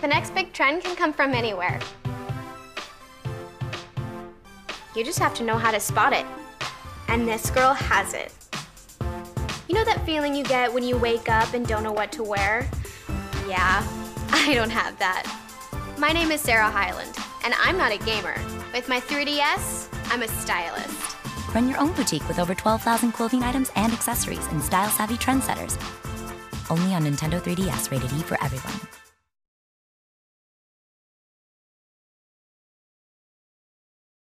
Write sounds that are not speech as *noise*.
The next big trend can come from anywhere. You just have to know how to spot it. And this girl has it. You know that feeling you get when you wake up and don't know what to wear? Yeah, *laughs* I don't have that. My name is Sarah Hyland, and I'm not a gamer. With my 3DS, I'm a stylist. Run your own boutique with over 12,000 clothing items and accessories and style savvy trendsetters. Only on Nintendo 3DS, rated E for everyone.